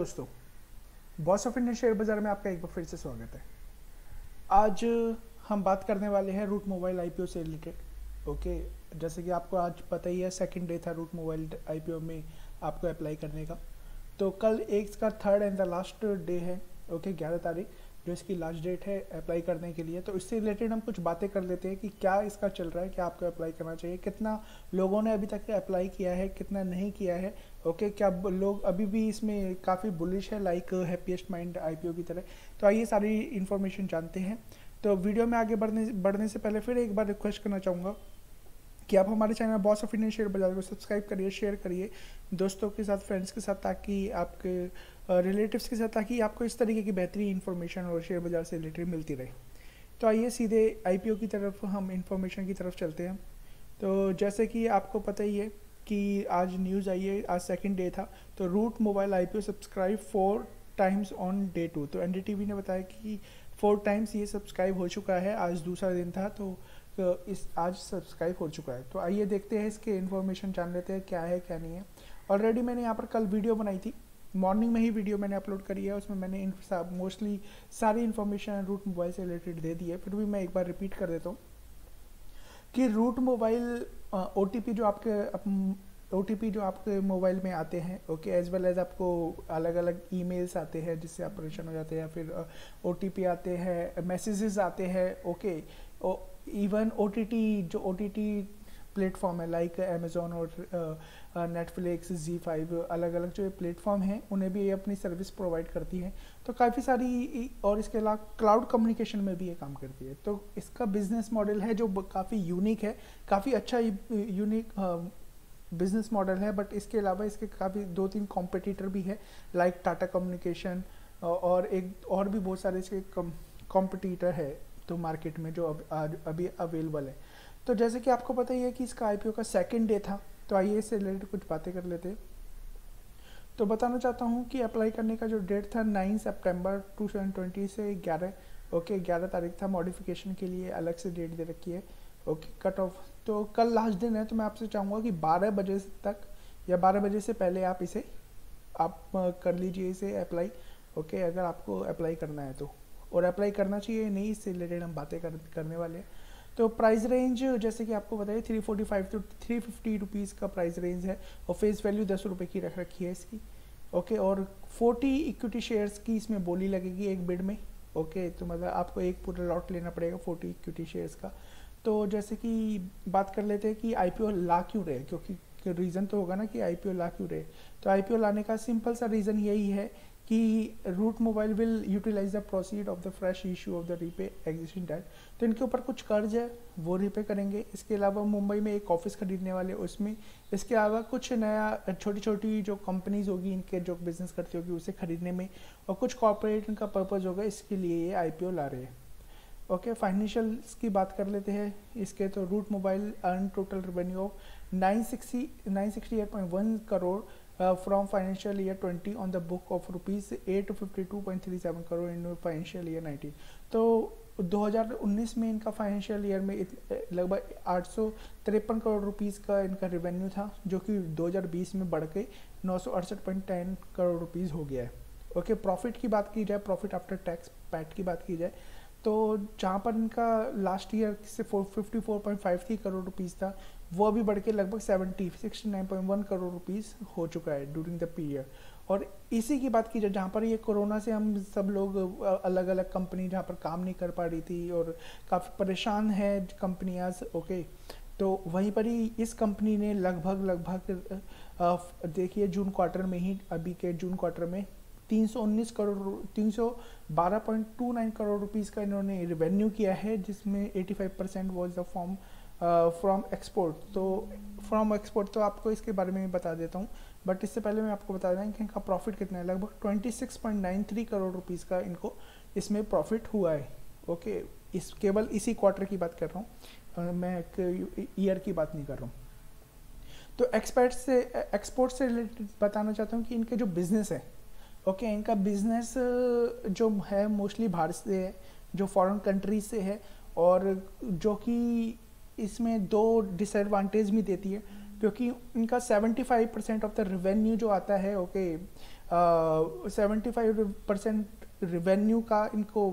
दोस्तों boss of Indian Share बाज़ार में आपका एक बार फिर से स्वागत है। आज हम बात करने वाले हैं रूट मोबाइल आईपीओ से रिलेटेड ओके जैसे कि आपको आज पता ही है सेकंड डे था रूट मोबाइल आईपीओ में आपको अप्लाई करने का। तो कल एक का third and the last day है ओके ग्यारह तारीख। जो इसकी लास्ट डेट है अप्लाई करने के लिए। तो इससे रिलेटेड हम कुछ बातें कर लेते हैं कि क्या इसका चल रहा है, क्या आपको अप्लाई करना चाहिए, कितना लोगों ने अभी तक अप्लाई किया है, कितना नहीं किया है। ओके क्या लोग अभी भी इसमें काफ़ी बुलिश है लाइक हैप्पीएस्ट माइंड आईपीओ की तरह। तो आइए सारी इन्फॉर्मेशन जानते हैं। तो वीडियो में आगे बढ़ने बढ़ने से पहले फिर एक बार रिक्वेस्ट करना चाहूँगा। कि आप हमारे channel Boss of Indian Share Bazaar को सब्सक्राइब करिए शेयर करिए, दोस्तों के साथ फ्रेंड्स के साथ, ताकि आपके रिलेटिव्स के साथ, ताकि आपको इस तरीके की बेहतरीन इन्फॉर्मेशन और शेयर बाज़ार से रिलेटेड मिलती रहे। तो आइए सीधे आईपीओ की तरफ़ हम इंफॉर्मेशन की तरफ़ चलते हैं। तो जैसे कि आपको पता ही है कि आज न्यूज़ आई है, आज सेकंड डे था तो Route Mobile IPO subscribe four times on day two तो एनडीटीवी ने बताया कि फोर टाइम्स ये सब्सक्राइब हो चुका है, आज दूसरा दिन था तो इस आज सब्सक्राइब हो चुका है। तो आइए देखते हैं इसके इन्फॉर्मेशन जान लेते हैं क्या है, क्या नहीं है। ऑलरेडी मैंने यहाँ पर कल वीडियो बनाई थी। मॉर्निंग में ही वीडियो मैंने अपलोड करी है। उसमें मैंने मोस्टली सारी इन्फॉर्मेशन रूट मोबाइल से रिलेटेड दे दी है। फिर भी मैं एक बार रिपीट कर देता हूँ कि रूट मोबाइल ओ जो आपके ओ जो आपके मोबाइल में आते हैं ओके एज वेल एज आपको अलग अलग ईमेल्स आते हैं जिससे आप परेशान हो जाते हैं या फिर ओ आते हैं मैसेजेस आते हैं okay even O T T जो ओ टी टी प्लेटफॉर्म है लाइक अमेजोन और नेटफ्लिक्स जी फाइव अलग अलग जो प्लेटफॉर्म हैं, उन्हें भी ये अपनी सर्विस प्रोवाइड करती है। तो काफ़ी सारी और इसके अलावा क्लाउड कम्युनिकेशन में भी ये काम करती है। तो इसका बिज़नेस मॉडल है जो काफ़ी यूनिक है, काफ़ी अच्छा यूनिक बिज़नेस मॉडल है बट इसके अलावा इसके काफ़ी दो तीन कॉम्पिटिटर भी है लाइक टाटा कम्युनिकेशन और एक, और भी बहुत सारे इसके कॉम्पिटिटर है। तो मार्केट में जो अब अभी अवेलेबल है। तो जैसे कि आपको पता ही है कि इसका आईपीओ का सेकेंड डे था तो आइए इससे रिलेटेड कुछ बातें कर लेते तो बताना चाहता हूँ कि अप्लाई करने का जो डेट था नाइन सेप्टेम्बर टू से ग्यारह ओके ग्यारह तारीख था मॉडिफिकेशन के लिए अलग से डेट दे रखी है ओके कट ऑफ़ तो कल लास्ट दिन है तो मैं आपसे चाहूँगा कि 12 बजे तक या 12 बजे से पहले आप इसे, आप कर लीजिए इसे अप्लाई ओके अगर आपको अप्लाई करना है तो। और अप्लाई करना चाहिए नहीं इससे रिलेटेड हम बातें कर, करने वाले हैं। तो प्राइस रेंज जैसे कि आपको बताइए three forty five to three fifty rupees का प्राइस रेंज है और फेस वैल्यू दस रुपये की रख रखी है इसकी। ओके और फोर्टी इक्विटी शेयर्स की इसमें बोली लगेगी एक बिड में। ओके तो मतलब आपको एक पूरा लॉट लेना पड़ेगा फोर्टी इक्विटी शेयर्स का। तो जैसे कि बात कर लेते हैं कि आई ला क्यों रहे क्योंकि रीज़न तो होगा ना कि आई ला क्यों रहे तो आईपीओ लाने का सिंपल सा रीज़न यही है कि Route Mobile will utilise the proceed of the fresh issue of the repay existing debt तो इनके ऊपर कुछ कर्ज है, वो रीपे करेंगे। इसके अलावा मुंबई में एक ऑफ़िस खरीदने वाले, उसमें इसके अलावा कुछ नया छोटी छोटी जो कंपनीज़ होगी, इनके जो बिज़नेस करती होगी, उसे खरीदने में और कुछ कॉरपोरेट इनका पर्पज़ होगा, इसके लिए ये आईपीओ ला रहे हैं। ओके फाइनेंशियल्स की बात कर लेते हैं। इसके तो Route Mobile earn total revenue of nine sixty nine sixty eight point one crore from financial year twenty on the book of rupees eight fifty two point three seven crore in financial year nineteen तो 2019 में इनका financial year में लगभग आठ सौ तिरपन crore rupees का इनका रेवेन्यू था, जो कि 2020 में बढ़ के नौ करोड़ रुपीस हो गया है। ओके प्रॉफिट की बात की जाए प्रॉफिट आफ्टर टैक्स पैट की बात की जाए तो जहाँ पर इनका लास्ट ईयर से four fifty four point five three crore rupees था, वो अभी बढ़ के लगभग seventy sixty nine point one crore rupees हो चुका है ड्यूरिंग द पीरियड और इसी की बात की जाए, जहाँ पर ये कोरोना से हम सब लोग अलग अलग कंपनी जहाँ पर काम नहीं कर पा रही थी और काफ़ी परेशान है कंपनियाँ ओके तो वहीं पर ही इस कंपनी ने लगभग लगभग देखिए जून क्वार्टर में ही, अभी के जून क्वार्टर में 319 करोड़ 312.29 करोड़ रुपीस का इन्होंने रेवेन्यू किया है, जिसमें 85 percent was the form from export तो फ्रॉम एक्सपोर्ट तो आपको इसके बारे में बता देता हूँ बट इससे पहले मैं आपको बता दें कि इनका प्रॉफिट कितना है, लगभग twenty six point nine three crore rupees का इनको इसमें प्रॉफिट हुआ है ओके इस, केवल इसी क्वार्टर की बात कर रहा हूँ मैं एक ईयर की बात नहीं कर रहा हूँ। तो एक्सपर्ट से एक्सपोर्ट से रिलेटेड बताना चाहता हूँ कि इनके जो बिज़नेस है ओके okay, इनका बिज़नेस जो है मोस्टली भारत से है जो फॉरेन कंट्रीज़ से है और जो कि इसमें दो डिसएडवांटेज भी देती है क्योंकि इनका 75 परसेंट ऑफ़ द रिवेन्यू जो आता है okay seventy five percent revenue का इनको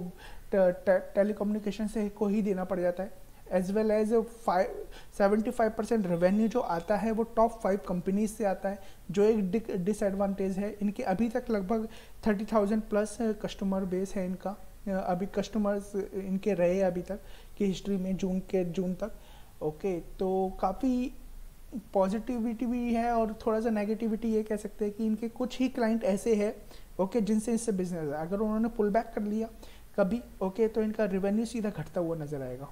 टेलीकम्युनिकेशन से को ही देना पड़ जाता है। As well as five seventy five percent revenue जो आता है, वो टॉप फाइव कंपनीज़ से आता है, जो एक डिसएडवांटेज है। इनके अभी तक लगभग thirty thousand plus customer base है इनका। अभी कस्टमर्स इनके रहे अभी तक, की हिस्ट्री में जून के, जून तक। ओके तो काफ़ी पॉजिटिविटी भी है और थोड़ा सा नेगेटिविटी ये कह सकते हैं कि इनके कुछ ही क्लाइंट ऐसे हैं ओके जिनसे इससे बिज़नेस है। अगर उन्होंने पुल बैक कर लिया कभी ओके तो इनका रेवेन्यू सीधा घटता हुआ नज़र आएगा।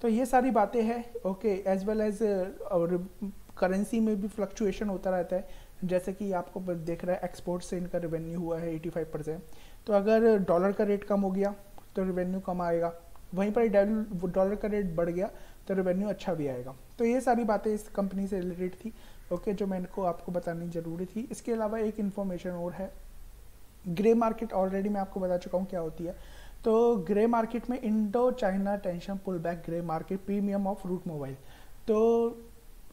तो ये सारी बातें हैं ओके एज वेल एज और करेंसी में भी फ्लक्चुएशन होता रहता है। जैसे कि आपको देख रहा है एक्सपोर्ट से इनका रेवेन्यू हुआ है 85 परसेंट तो अगर डॉलर का रेट कम हो गया तो रेवेन्यू कम आएगा। वहीं पर डॉलर का रेट बढ़ गया तो रेवेन्यू अच्छा भी आएगा। तो ये सारी बातें इस कंपनी से रिलेटेड थी ओके जो मैंने को आपको बतानी ज़रूरी थी। इसके अलावा एक इन्फॉर्मेशन और है। ग्रे मार्केट ऑलरेडी मैं आपको बता चुका हूँ क्या होती है। तो ग्रे मार्केट में Indo China tension pull back grey market premium off Route Mobile तो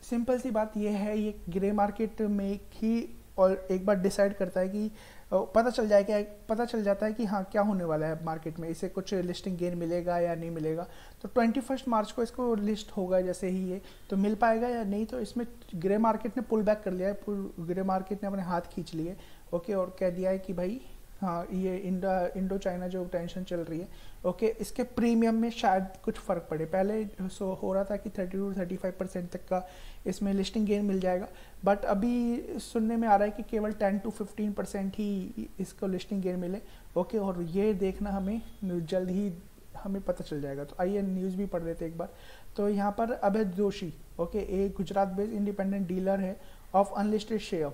सिंपल सी बात यह है, ये ग्रे मार्केट में ही और एक बार डिसाइड करता है कि पता चल जाएगा पता चल जाता है कि हाँ क्या होने वाला है मार्केट में, इसे कुछ लिस्टिंग गेन मिलेगा या नहीं मिलेगा? तो ट्वेंटी फ़र्स्ट मार्च को इसको लिस्ट होगा जैसे ही ये तो मिल पाएगा या नहीं? तो इसमें ग्रे मार्केट ने पुल बैक कर लिया है ग्रे मार्केट ने अपने हाथ खींच लिए, ओके, और कह दिया है कि भाई हाँ ये इंडो इंडो चाइना जो टेंशन चल रही है ओके इसके प्रीमियम में शायद कुछ फ़र्क पड़े। पहले सो हो रहा था कि thirty to thirty five percent तक का इसमें लिस्टिंग गेन मिल जाएगा बट अभी सुनने में आ रहा है कि केवल टेन टू फिफ्टीन परसेंट ही इसको लिस्टिंग गेन मिले ओके और ये देखना हमें, जल्द ही हमें पता चल जाएगा। तो आइए न्यूज़ भी पढ़ लेते एक बार। तो यहाँ पर अभय जोशी ओके एक गुजरात बेस्ड इंडिपेंडेंट डीलर है of unlisted share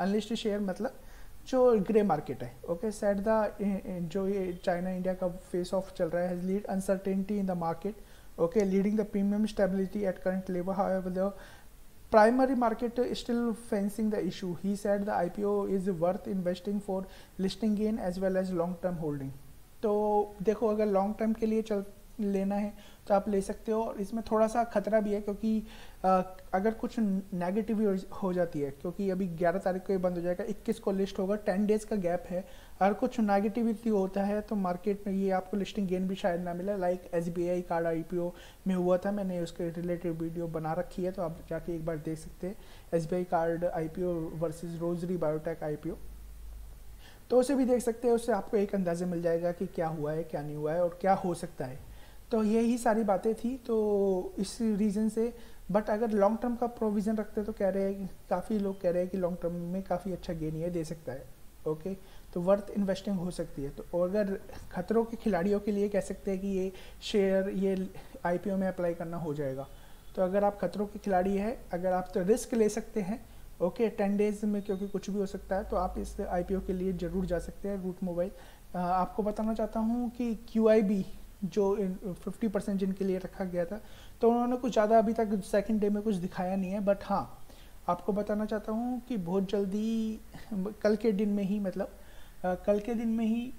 unlisted share मतलब जो ग्रे मार्केट है ओके सेट द जो ये चाइना इंडिया का फेस ऑफ़ चल रहा है lead uncertainty in the market okay leading the premium stability at current level however the primary market is still fencing the issue he said the ipo is worth investing for listing gain as well as long term holding तो देखो अगर long term के लिए चल लेना है तो आप ले सकते हो। और इसमें थोड़ा सा खतरा भी है क्योंकि आ, अगर कुछ नेगेटिव हो जाती है क्योंकि अभी 11 तारीख को ये बंद हो जाएगा 21 को लिस्ट होगा 10 डेज़ का गैप है। अगर कुछ नेगेटिविटी होता है तो मार्केट में ये आपको लिस्टिंग गेन भी शायद ना मिले like S B I card IPO में हुआ था मैंने उसके रिलेटेड वीडियो बना रखी है तो आप जाके एक बार देख सकते हैं। S B I card I P O versus Rossari Biotech I P O तो उसे भी देख सकते हैं उससे आपको एक अंदाज़ा मिल जाएगा कि क्या हुआ है क्या नहीं हुआ है और क्या हो सकता है। तो यही सारी बातें थी तो इस रीज़न से। बट अगर लॉन्ग टर्म का प्रोविज़न रखते तो कह रहे हैं काफ़ी लोग कह रहे हैं कि लॉन्ग टर्म में काफ़ी अच्छा गेन ये दे सकता है ओके तो वर्थ इन्वेस्टिंग हो सकती है। तो अगर खतरों के खिलाड़ियों के लिए कह सकते हैं कि ये शेयर ये आईपीओ में अप्लाई करना हो जाएगा। तो अगर आप खतरों के खिलाड़ी है, अगर आप तो रिस्क ले सकते हैं ओके टेन डेज़ में क्योंकि कुछ भी हो सकता है तो आप इस आईपीओ के लिए ज़रूर जा सकते हैं रूट मोबाइल आपको बताना चाहता हूँ कि क्यूआईबी जो फिफ्टी परसेंट जिनके लिए रखा गया था तो उन्होंने कुछ ज़्यादा अभी तक सेकेंड डे में कुछ दिखाया नहीं है बट हाँ आपको बताना चाहता हूँ कि बहुत जल्दी, कल के दिन में ही मतलब कल के दिन में ही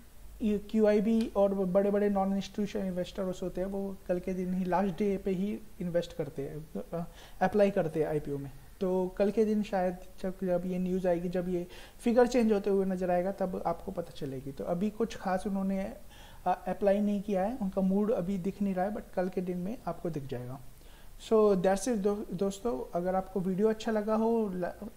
क्यू आई बी और बड़े बड़े नॉन इंस्टीट्यूशन इन्वेस्टर्स होते हैं, वो कल के दिन ही लास्ट डे पे ही इन्वेस्ट करते हैं अप्लाई करते हैं आई में। तो कल के दिन शायद जब जब ये न्यूज़ आएगी, जब ये फिगर चेंज होते हुए नज़र आएगा, तब आपको पता चलेगी। तो अभी कुछ खास उन्होंने अप्लाई नहीं किया है, उनका मूड अभी दिख नहीं रहा है बट कल के दिन में आपको दिख जाएगा। सो दैट्स इज़ दोस्तों, अगर आपको वीडियो अच्छा लगा हो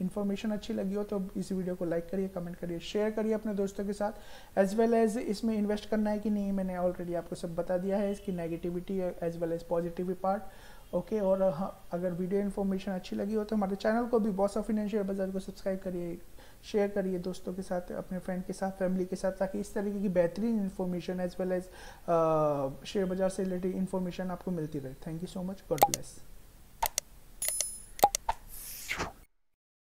इन्फॉर्मेशन अच्छी लगी हो तो इस वीडियो को लाइक करिए कमेंट करिए शेयर करिए अपने दोस्तों के साथ एज वेल एज इसमें इन्वेस्ट करना है कि नहीं, मैंने ऑलरेडी आपको सब बता दिया है, इसकी negativity as well as positive part okay और हाँ अगर वीडियो इन्फॉर्मेशन अच्छी लगी हो तो हमारे चैनल को भी बॉस ऑफ़ फाइनेंशियल बाज़ार को सब्सक्राइब करिए। शेयर करिए दोस्तों के साथ, अपने फ्रेंड के साथ फैमिली के साथ, ताकि इस तरीके की बेहतरीन information as well as share बाज़ार से रिलेटेड इन्फॉर्मेशन आपको मिलती रहे। Thank you so much God bless